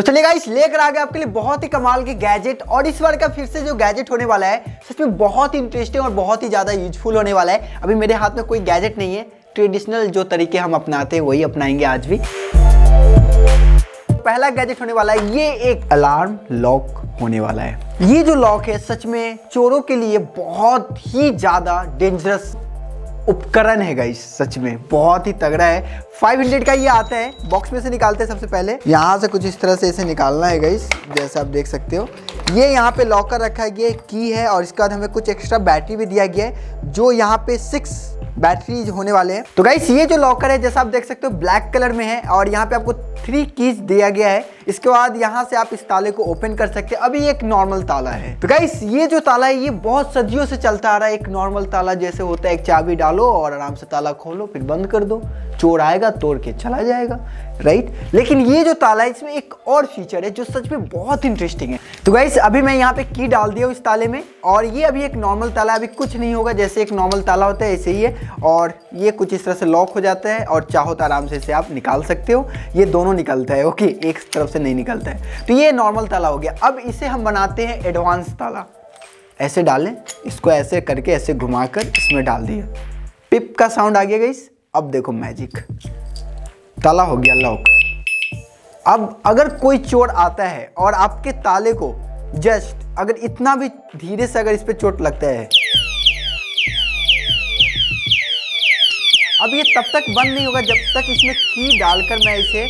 तो चलिए गाइस लेकर आ गए आपके लिए बहुत ही कमाल के गैजेट और इस बार का फिर से जो गैजेट होने वाला है, सच में बहुत ही इंटरेस्टिंग और बहुत ही ज़्यादा यूजफुल होने वाला है। अभी मेरे हाथ में कोई गैजेट नहीं है ट्रेडिशनल जो तरीके हम अपनाते हैं, वही अपनाएँगे आज भी। पहला गैजेट होने वाला है, ये एक अलार्म लॉक होने वाला है। ये जो लॉक है, सच में चोरों के लिए बहुत ही ज़्यादा डेंजरस उपकरण है गाइस सच में, बहुत ही तगड़ा है। 500 का ये आता है बॉक्स में से निकालते हैं सबसे पहले। यहाँ से कुछ इस तरह से इसे निकालना है गाइस जैसे आप देख सकते हो। ये यहाँ पे लॉकर रखा है की है, और इसके बाद हमें कुछ एक्स्ट्रा बैटरी भी दिया गया है, जो यहाँ पे सिक्स बैटरीज होने वाले हैं। तो गाइस ये जो लॉकर है, जैसा आप देख सकते हो ब्लैक कलर में है और यहाँ पे आपको थ्री कीज दिया गया है। इसके बाद यहाँ से आप इस ताले को ओपन कर सकते हैं। अभी एक नॉर्मल ताला है। तो गाइस ये जो ताला है, ये बहुत सदियों से चलता आ रहा है। एक नॉर्मल ताला जैसे होता है, एक चाबी डालो और आराम से ताला खोलो, फिर बंद कर दो। चोर आएगा, तोड़ के चला जाएगा राइट लेकिन ये जो ताला है, इसमें एक और फीचर है जो सच में बहुत इंटरेस्टिंग है। तो गाइस अभी मैं यहाँ पे की डाल दिया इस ताले में, और ये अभी एक नॉर्मल ताला अभी कुछ नहीं होगा, जैसे एक नॉर्मल ताला होता है, ऐसे ही है, और ये कुछ इस तरह से लॉक हो जाता है, और चाहो तो आराम से इसे आप निकाल सकते हो। ये दोनों निकलता है ओके एक तरफ़ से नहीं निकलता है। तो ये नॉर्मल ताला हो गया। अब इसे हम बनाते हैं एडवांस ताला। ऐसे डालें, इसको ऐसे करके ऐसे घुमाकर इसमें डाल दिया। पिप का साउंड आ गया गई अब देखो मैजिक ताला हो गया लॉक अब अगर कोई चोर आता है और आपके ताले को जस्ट अगर इतना भी धीरे से अगर इस पर चोट लगता है। अब ये तब तक बंद नहीं होगा जब तक इसमें की डालकर मैं इसे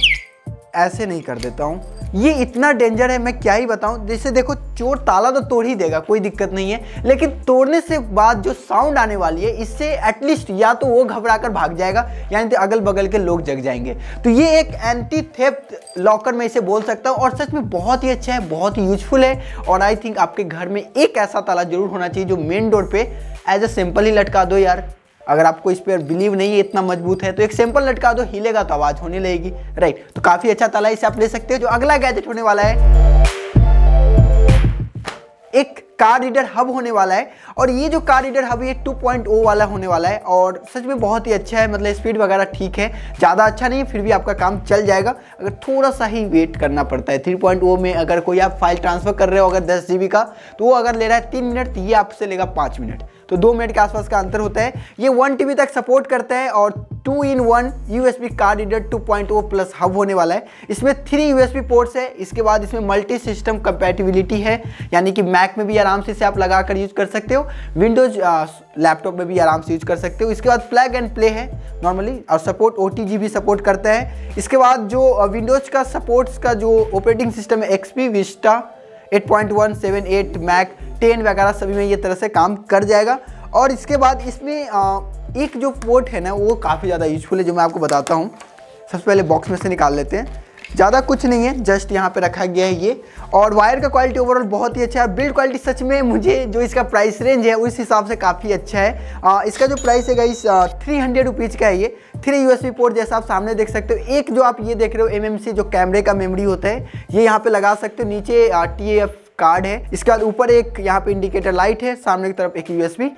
ऐसे नहीं कर देता हूँ। ये इतना डेंजर है, मैं क्या ही बताऊँ। जैसे देखो, चोर ताला तो तोड़ ही देगा, कोई दिक्कत नहीं है। लेकिन तोड़ने से बाद जो साउंड आने वाली है, इससे एटलीस्ट या तो वो घबरा कर भाग जाएगा यानी तो अगल बगल के लोग जग जाएँगे। तो ये एक एंटी थेफ्ट लॉकर मैं इसे बोल सकता हूँ, और सच में बहुत ही अच्छा है, बहुत ही यूजफुल है, और आई थिंक आपके घर में एक ऐसा ताला ज़रूर होना चाहिए जो मेन डोर पे एज अ सिंपल ही लटका दो यार। अगर आपको इस पर बिलीव नहीं है, इतना मज़बूत है तो एक सैंपल लटका दो, हिलेगा तो आवाज़ होने लगेगी राइट तो काफ़ी अच्छा तला इसे आप ले सकते हो, जो अगला गैजेट होने वाला है। एक कार रीडर हब होने वाला है, और ये जो कार रीडर हब ये 2.0 वाला होने वाला है, और सच में बहुत ही अच्छा है मतलब स्पीड वगैरह ठीक है, ज़्यादा अच्छा नहीं फिर भी आपका काम चल जाएगा, अगर थोड़ा सा ही वेट करना पड़ता है। 3.0 में अगर कोई आप फ़ाइल ट्रांसफ़र कर रहे हो अगर दस जी का तो वो अगर ले रहा है तीन मिनट तो ये आपसे लेगा पाँच मिनट तो दो मिनट के आसपास का अंतर होता है। ये वन टीबी तक सपोर्ट करता है और two in one U USB card reader 2.0 plus hub होने वाला है। इसमें थ्री यू यूएसबी पोर्ट्स है। इसके बाद इसमें मल्टी सिस्टम कंपेटिबिलिटी है। यानी कि मैक में भी आराम से इसे आप लगा कर यूज़ कर सकते हो। विंडोज़ लैपटॉप में भी आराम से यूज़ कर सकते हो। इसके बाद प्लग एंड प्ले है नॉर्मली और सपोर्ट ओटीजी भी सपोर्ट करता है। इसके बाद जो विंडोज़ का सपोर्ट्स का जो ऑपरेटिंग सिस्टम है एक्सपी विस्टा 8.1, 7, 8 मैक 10 वगैरह सभी में ये तरह से काम कर जाएगा। और इसके बाद इसमें एक जो पोर्ट है ना वो काफ़ी ज़्यादा यूजफुल है जो मैं आपको बताता हूँ। सबसे पहले बॉक्स में से निकाल लेते हैं। ज़्यादा कुछ नहीं है जस्ट यहाँ पे रखा गया है ये। और वायर का क्वालिटी ओवरऑल बहुत ही अच्छा है। बिल्ड क्वालिटी सच में मुझे जो इसका प्राइस रेंज है उस हिसाब से काफ़ी अच्छा है। आ, इसका जो प्राइस है इस थ्री हंड्रेड रुपीज़ का है ये। थ्री यू पोर्ट जैसा आप सामने देख सकते हो। एक जो आप ये देख रहे हो एमएमसी जो कैमरे का मेमोरी होता है ये यहाँ पर लगा सकते हो। नीचे टीएफ कार्ड है। इसके बाद ऊपर एक यहाँ पे इंडिकेटर लाइट है सामने की तरफ़ एक यूएसबी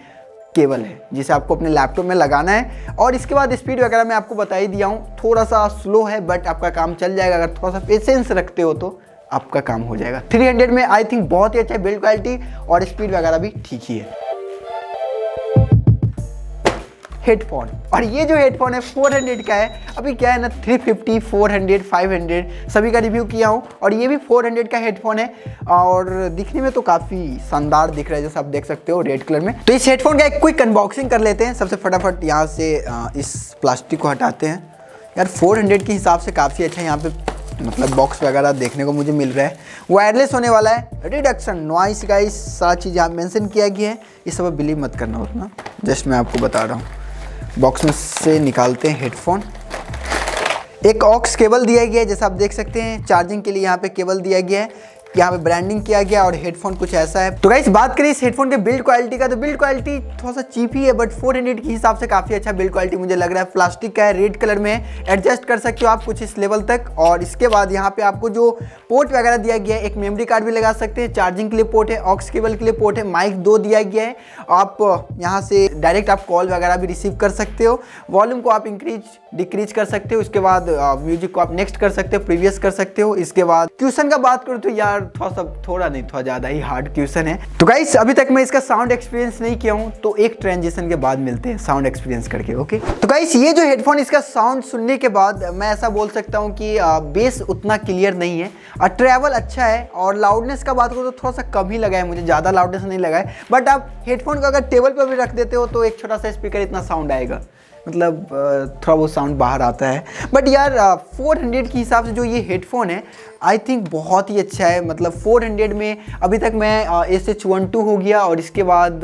केबल है, जिसे आपको अपने लैपटॉप में लगाना है। और इसके बाद स्पीड वगैरह मैं आपको बता ही दिया हूँ थोड़ा सा स्लो है बट आपका काम चल जाएगा। अगर थोड़ा सा पेशेंस रखते हो तो आपका काम हो जाएगा। 300 में आई थिंक बहुत ही अच्छा बिल्ड क्वालिटी और स्पीड वगैरह भी ठीक ही है। हेडफोन। और ये जो हेडफोन है 400 का है। अभी क्या है ना 350, 400, 500 सभी का रिव्यू किया हूँ। और ये भी 400 का हेडफोन है। और दिखने में तो काफ़ी शानदार दिख रहा है जैसे आप देख सकते हो रेड कलर में। तो इस हेडफोन का एक क्विक अनबॉक्सिंग कर लेते हैं। सबसे फटाफट यहाँ से इस प्लास्टिक को हटाते हैं। यार 400 के हिसाब से काफ़ी अच्छा यहाँ पे मतलब बॉक्स वगैरह देखने को मुझे मिल रहा है। वायरलेस होने वाला है। रिडक्शन नॉइस का इस सारा चीज़ यहाँ मैंसन किया गया है। ये सब बिलीव मत करना उतना। जस्ट मैं आपको बता रहा हूँ। बॉक्स में से निकालते हैं हेडफोन एक ऑक्स केबल दिया गया है, जैसा आप देख सकते हैं चार्जिंग के लिए यहाँ पे केबल दिया गया है। यहाँ पे ब्रांडिंग किया गया और हेडफोन कुछ ऐसा है। तो गाइस बात करें इस हेडफोन के बिल्ड क्वालिटी का तो बिल्ड क्वालिटी थोड़ा सा चीप ही है बट 400 के हिसाब से काफ़ी अच्छा बिल्ड क्वालिटी मुझे लग रहा है। प्लास्टिक का है रेड कलर में एडजस्ट कर सकते हो आप कुछ इस लेवल तक। और इसके बाद यहाँ पे आपको जो पोर्ट वगैरह दिया गया है, एक मेमोरी कार्ड भी लगा सकते हैं। चार्जिंग के लिए पोर्ट है ऑक्स केबल के लिए पोर्ट है माइक दो दिया गया है। आप यहाँ से डायरेक्ट आप कॉल वगैरह भी रिसीव कर सकते हो। वॉल्यूम को आप इंक्रीज डिक्रीज कर सकते हो। उसके बाद म्यूज़िक को आप नेक्स्ट कर सकते हो प्रीवियस कर सकते हो। इसके बाद क्वेश्चन का बात करूँ तो यार थोड़ा सा थोड़ा नहीं, थोड़ा ज़्यादा ही हार्ड क्वेश्चन है। तो गाइस अभी तक मैं इसका साउंड एक्सपीरियंस नहीं किया हूँ तो एक ट्रांजिशन के बाद मिलते हैं साउंड एक्सपीरियंस करके ओके तो गाइस ये जो हेडफोन इसका साउंड सुनने के बाद, मैं ऐसा बोल सकता हूँ कि बेस उतना क्लियर नहीं है। और ट्रैवल अच्छा है और लाउडनेस का बात करूँ तो थोड़ा सा कम ही लगा है मुझे, ज़्यादा लाउडनेस नहीं लगा है। बट आप हेडफोन को अगर टेबल पर भी रख देते हो तो एक छोटा सा स्पीकर इतना साउंड आएगा। मतलब थोड़ा बहुत साउंड बाहर आता है। बट यार 400 के हिसाब से जो ये हेडफोन है आई थिंक बहुत ही अच्छा है। मतलब 400 में अभी तक मैं एस एच वन टू हो गया और इसके बाद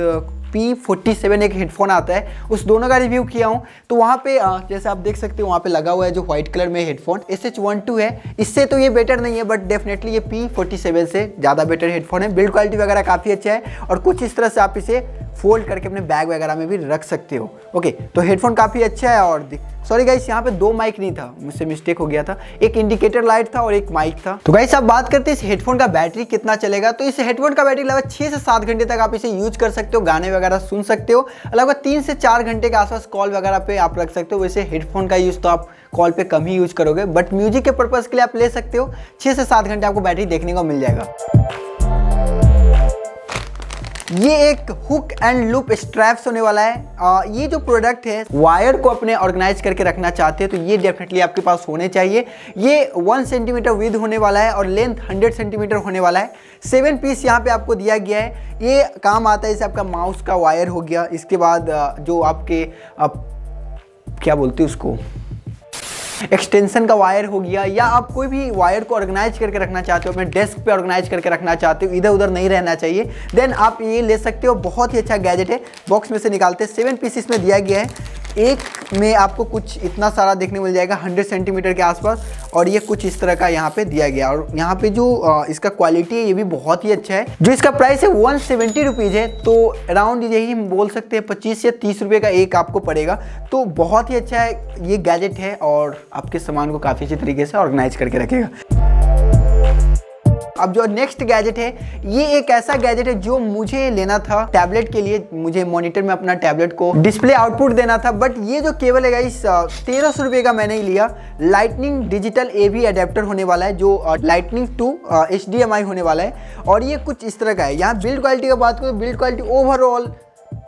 पी फोर्टी सेवन एक हेडफोन आता है। उस दोनों का रिव्यू किया हूँ। तो वहाँ पे जैसे आप देख सकते हो, वहाँ पे लगा हुआ है जो व्हाइट कलर में headphone S H one two है। इससे तो ये बेटर नहीं है बट डेफिनेटली ये पी फोर्टी सेवन से ज़्यादा बेटर हेडफोन है। बिल्ड क्वालिटी वगैरह काफ़ी अच्छा है। और कुछ इस तरह से आप इसे फोल्ड करके अपने बैग वगैरह में भी रख सकते हो। ओके तो हेडफोन काफ़ी अच्छा है और सॉरी गाइस यहाँ पे दो माइक नहीं था। मुझसे मिस्टेक हो गया था। एक इंडिकेटर लाइट था और एक माइक था। तो गाइस आप बात करते हैं इस हेडफोन का बैटरी कितना चलेगा। तो इस हेडफोन का बैटरी लगभग छः से सात घंटे तक आप इसे यूज़ कर सकते हो, गाने वगैरह सुन सकते हो। लगभग तीन से चार घंटे के आसपास कॉल वगैरह पे आप रख सकते हो। वैसे हेडफोन का यूज़ तो आप कॉल पे कम ही यूज़ करोगे बट म्यूज़िक के पर्पज़ के लिए आप ले सकते हो। छः से सात घंटे आपको बैटरी देखने को मिल जाएगा। ये एक हुक एंड लूप स्ट्रैप्स होने वाला है। आ, ये जो प्रोडक्ट है वायर को अपने ऑर्गेनाइज करके रखना चाहते हैं तो ये डेफिनेटली आपके पास होने चाहिए। ये वन सेंटीमीटर विद होने वाला है और लेंथ हंड्रेड सेंटीमीटर होने वाला है। सेवन पीस यहाँ पे आपको दिया गया है। ये काम आता है जैसे आपका माउस का वायर हो गया इसके बाद जो आपके आप, क्या बोलते हैं उसको? एक्सटेंशन का वायर हो गया, या आप कोई भी वायर को ऑर्गेनाइज करके रखना चाहते हो, अपने डेस्क पे ऑर्गेनाइज करके रखना चाहते हो इधर उधर नहीं रहना चाहिए देन आप ये ले सकते हो, बहुत ही अच्छा गैजेट है। बॉक्स में से निकालते हैं सेवन पीसिस में दिया गया है। एक में आपको कुछ इतना सारा देखने मिल जाएगा 100 सेंटीमीटर के आसपास। और ये कुछ इस तरह का यहाँ पे दिया गया। और यहाँ पे जो इसका क्वालिटी है, ये भी बहुत ही अच्छा है। जो इसका प्राइस है वन सेवेंटी रुपीज़ है तो अराउंड यही हम बोल सकते हैं, पच्चीस या तीस रुपये का एक आपको पड़ेगा। तो बहुत ही अच्छा है, ये गैजेट है और आपके सामान को काफ़ी अच्छे तरीके से ऑर्गेनाइज करके रखेगा। अब जो नेक्स्ट गैजेट है, ये एक ऐसा गैजेट है जो मुझे लेना था टैबलेट के लिए, मुझे मॉनिटर में अपना टैबलेट को डिस्प्ले आउटपुट देना था बट ये जो केबल है इस तेरह सौ रुपये का मैंने ही लिया। Lightning digital A V adapter होने वाला है, जो लाइटनिंग टू एचडीएमआई होने वाला है। और ये कुछ इस तरह का है। यहाँ बिल्ड क्वालिटी की बात करूँ बिल्ड क्वालिटी ओवरऑल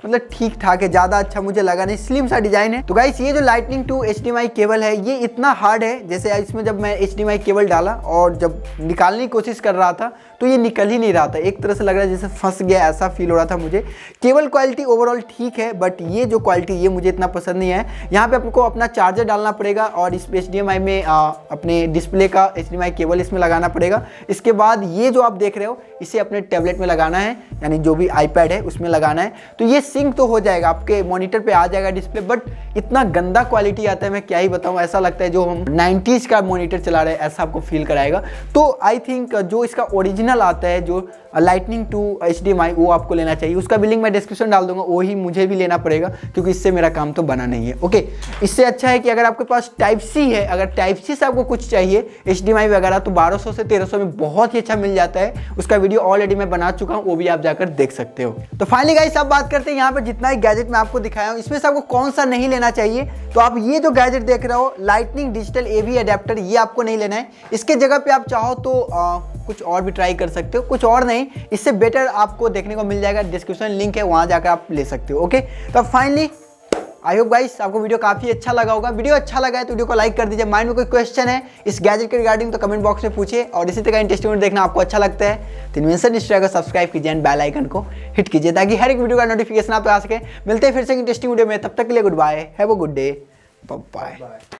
मतलब ठीक ठाक है ज़्यादा अच्छा मुझे लगा नहीं स्लिम सा डिज़ाइन है। तो गाइस ये जो लाइटनिंग टू एचडीएमआई केबल है ये इतना हार्ड है जैसे इसमें जब मैं एचडीएमआई केबल डाला और जब निकालने की कोशिश कर रहा था तो ये निकल ही नहीं रहा था। एक तरह से लग रहा है जैसे फंस गया ऐसा फील हो रहा था मुझे। केबल क्वालिटी ओवरऑल ठीक है बट ये जो क्वालिटी ये मुझे इतना पसंद नहीं है यहाँ पे आपको अपना चार्जर डालना पड़ेगा और इस एच में आ, अपने डिस्प्ले का एचडीएमआई केबल इसमें लगाना पड़ेगा। इसके बाद ये जो आप देख रहे हो इसे अपने टैबलेट में लगाना है यानी जो भी आईपैड है उसमें लगाना है। तो ये सिंक तो हो जाएगा, आपके मॉनिटर पे आ जाएगा डिस्प्ले बट इतना गंदा क्वालिटी आता है, मैं क्या ही बताऊँ, ऐसा लगता है जो हम नाइन्टीज़ का मॉनिटर चला रहे हैं, ऐसा आपको फील कराएगा। तो आई थिंक जो इसका ओरिजिनल आता है, जो लाइटनिंग टू एच वो आपको लेना चाहिए। उसका बिलिंग मैं डिस्क्रिप्शन डाल दूँगा वही मुझे भी लेना पड़ेगा, क्योंकि इससे मेरा काम तो बना नहीं है। ओके इससे अच्छा है कि अगर आपके पास टाइप सी है, अगर टाइप सी से आपको कुछ चाहिए एचडीएमआई वगैरह तो 1200 से 1300 में बहुत ही अच्छा मिल जाता है। उसका वीडियो ऑलरेडी मैं बना चुका हूँ, वो भी आप जाकर देख सकते हो। तो फाइनली गाइस आप बात करते हैं यहाँ पर जितना ही गैजेट मैं आपको दिखाया हूँ इसमें से आपको कौन सा नहीं लेना चाहिए? तो आप ये जो गैजेट देख रहे हो lightning digital A V adapter ये आपको नहीं लेना है। इसके जगह पे आप चाहो तो आ, कुछ और भी ट्राई कर सकते हो कुछ और नहीं। इससे बेटर आपको देखने को मिल जाएगा डिस्क्रिप्शन लिंक है वहाँ जाकर आप ले सकते हो ओके तो फाइनली आई होप गाइस आपको वीडियो काफ़ी अच्छा लगा होगा। वीडियो अच्छा लगा है तो वीडियो को लाइक कर दीजिए। माइंड में कोई क्वेश्चन है इस गैजेट के रिगार्डिंग तो कमेंट बॉक्स में पूछे और इसी तरह इंटरेस्टिंग देखना आपको अच्छा लगता है। तो इन्वेंशन इंस्टा को सब्सक्राइब कीजिए एंड बेल आइकन को हिट कीजिए ताकि हर एक वीडियो का नोटिफिकेशन आप आ सके। मिलते हैं फिर से इंटरेस्टिंग वीडियो में। तब तक के लिए गुड बाय है अ गुड डे बाय